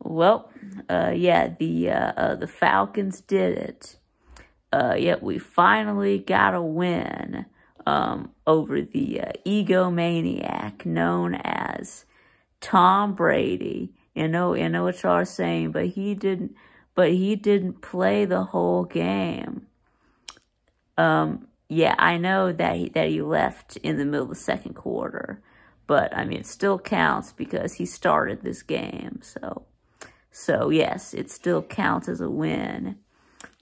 Well, uh, yeah, the uh, uh, the Falcons did it. Uh, yet we finally got a win um, over the uh, egomaniac known as Tom Brady. You know, you know what y'all are saying, but he didn't. But he didn't play the whole game. Um, yeah, I know that he, that he left in the middle of the second quarter, but I mean, it still counts because he started this game. So, so yes, it still counts as a win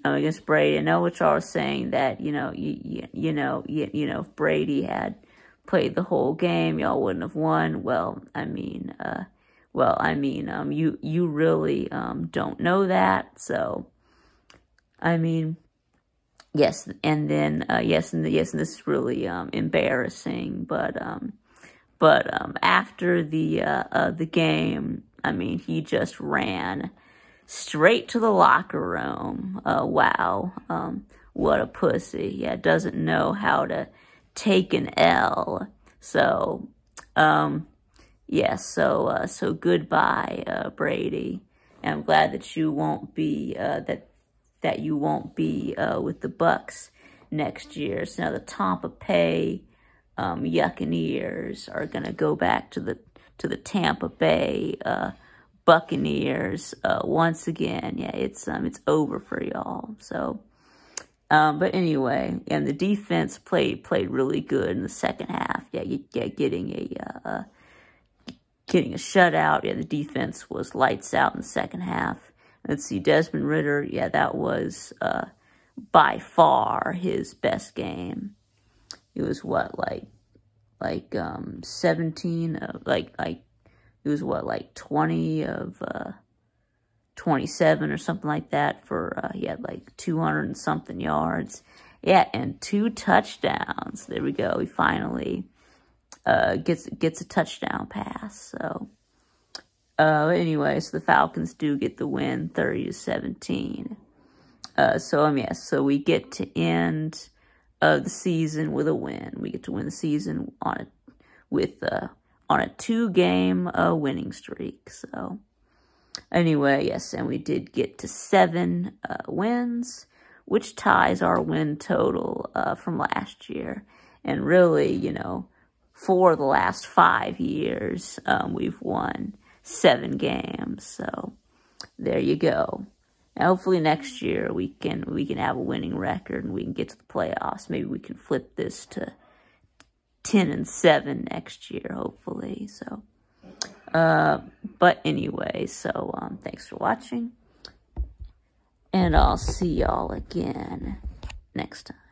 um, against Brady. I know what y'all are saying that you know, you you, you know, you, you know, if Brady had played the whole game, y'all wouldn't have won. Well, I mean, uh, well, I mean, um, you you really um don't know that, so I mean yes, and then uh, yes, and yes, and this is really um, embarrassing. But um, but um, after the uh, uh, the game, I mean, he just ran straight to the locker room. Uh, wow, um, what a pussy! Yeah, doesn't know how to take an L. So, um, yes, yeah, so uh, so goodbye, uh, Brady. And I'm glad that you won't be that that you won't be uh, with the Bucks next year. So now the Tampa Bay um, Buccaneers are going to go back to the to the Tampa Bay uh, Buccaneers uh, once again. Yeah, it's um it's over for y'all. So, um, but anyway, and the defense played played really good in the second half. Yeah, you, yeah, getting a uh, getting a shutout. Yeah, the defense was lights out in the second half. Let's see, Desmond Ridder. yeah, that was uh, by far his best game. It was what, like, like um, 17, of, like, like, it was what, like 20 of uh, 27 or something like that for, uh, he had like 200 and something yards. Yeah, and two touchdowns. There we go. He finally uh, gets gets a touchdown pass. So, uh, anyway, so the Falcons do get the win, 30 to 17. Uh, so um, yes, so we get to end uh, the season with a win. We get to win the season on a with a, on a two game uh, winning streak. So anyway, yes, and we did get to seven uh, wins, which ties our win total uh, from last year. And really, you know, for the last five years, um, we've won seven games. So there you go. Now, hopefully next year we can we can have a winning record and we can get to the playoffs. Maybe we can flip this to ten and seven next year. Hopefully, so. Uh, but anyway, so um, thanks for watching, and I'll see y'all again next time.